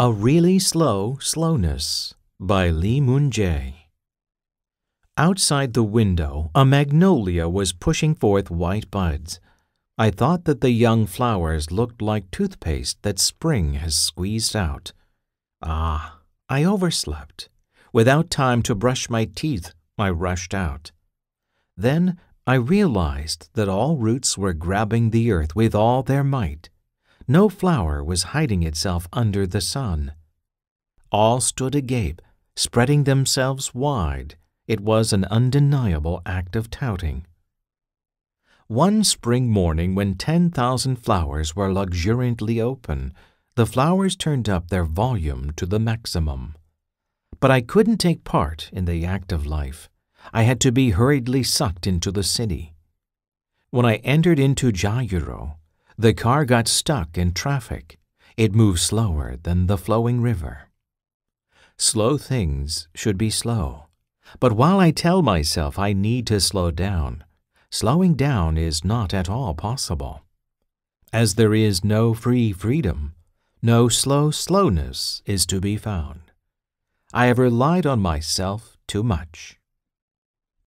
A Really Slow Slowness by Lee Moon Jae. Outside the window, a magnolia was pushing forth white buds. I thought that the young flowers looked like toothpaste that spring has squeezed out. Ah, I overslept. Without time to brush my teeth, I rushed out. Then I realized that all roots were grabbing the earth with all their might. No flower was hiding itself under the sun. All stood agape, spreading themselves wide. It was an undeniable act of touting. One spring morning, when 10,000 flowers were luxuriantly open, the flowers turned up their volume to the maximum. But I couldn't take part in the act of life. I had to be hurriedly sucked into the city. When I entered into Jayuro, the car got stuck in traffic. It moved slower than the flowing river. Slow things should be slow. But while I tell myself I need to slow down, slowing down is not at all possible. As there is no free freedom, no slow slowness is to be found. I have relied on myself too much.